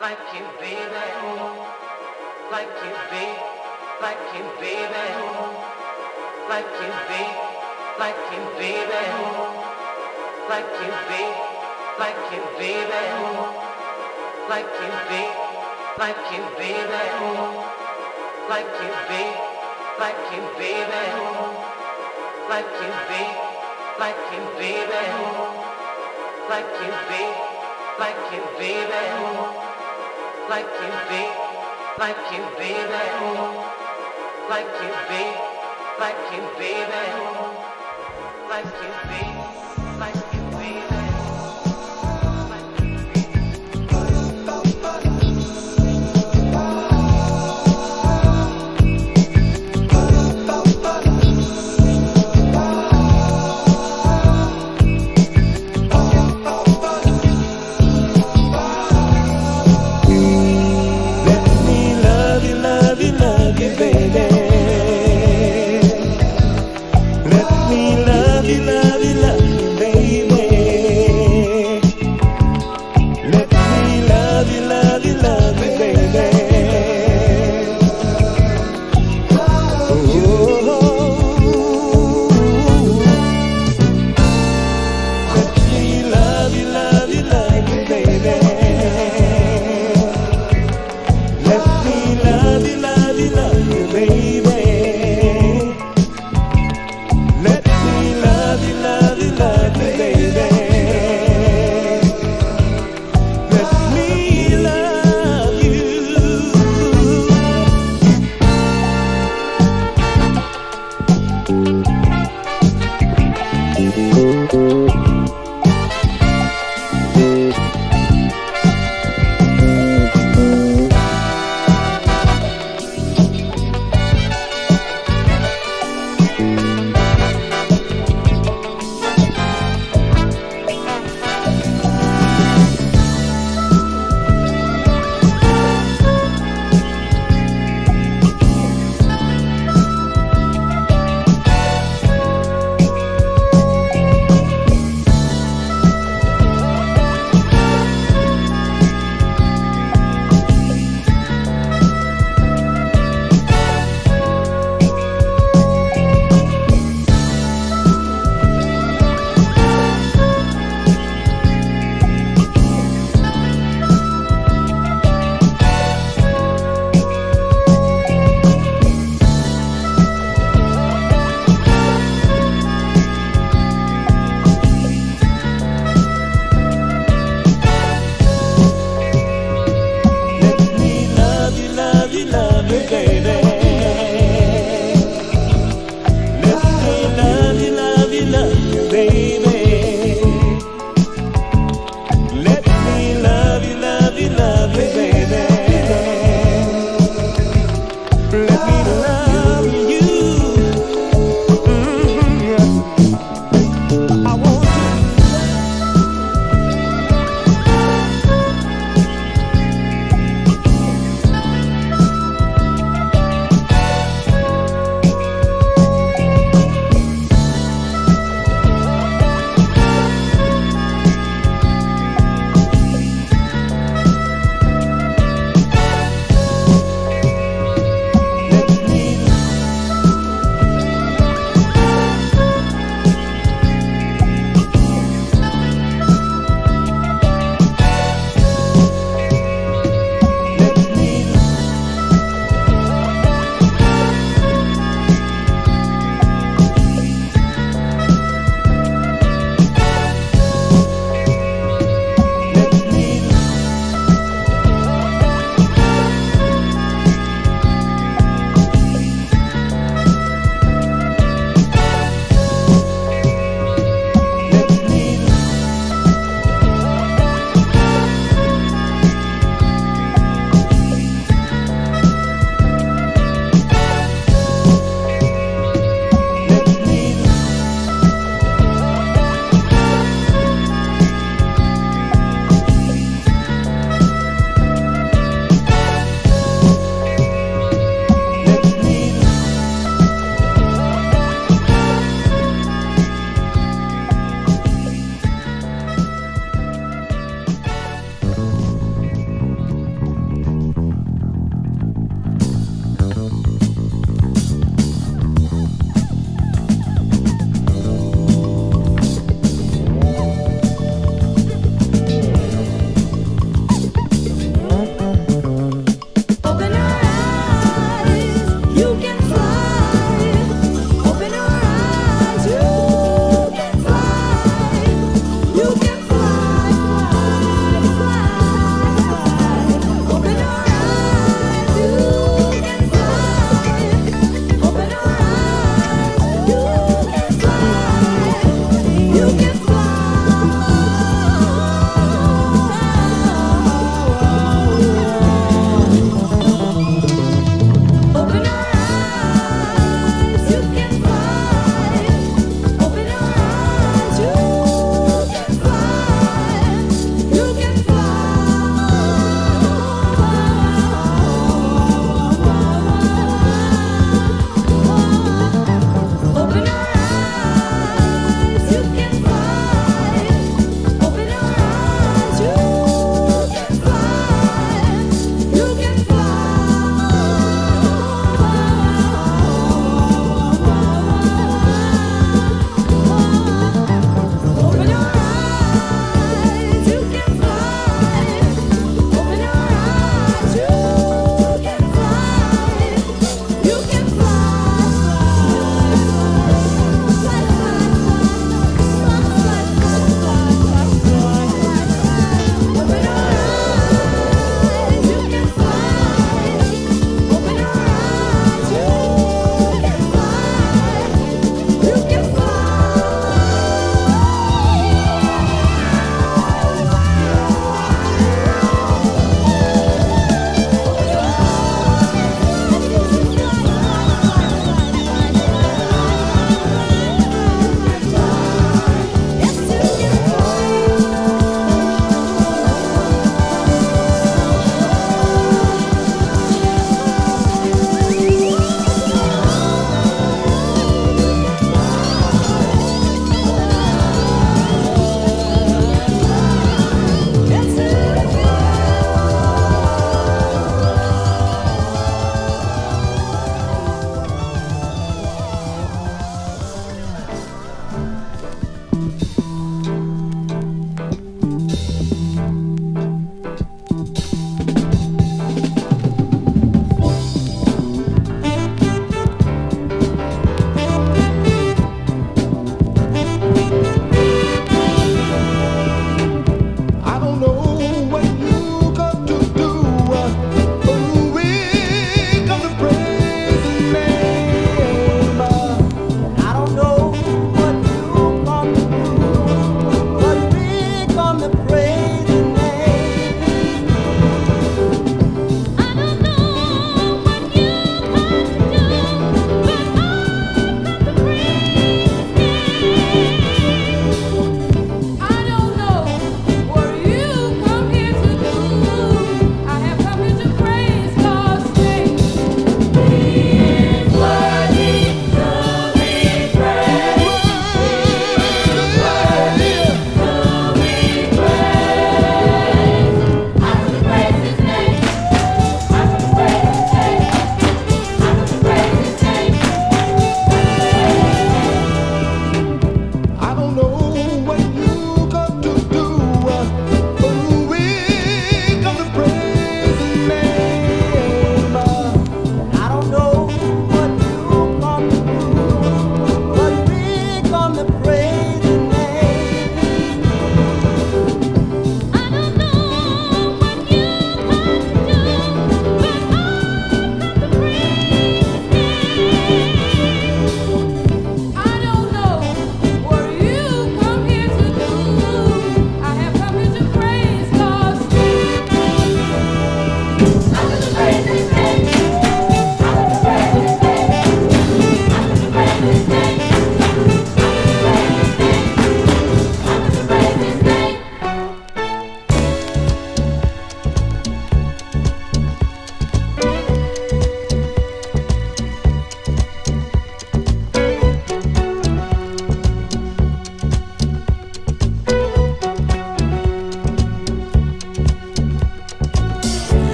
like you, baby, like you, baby, like you, baby, like you, baby, like you, baby, like you, baby, like you, baby, like you, baby, like you, baby, like you, baby, like you, baby, like you, baby, like you, baby, like you, baby, like you, baby like you be, like you baby, like you be, like you baby, like you be,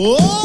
Oh!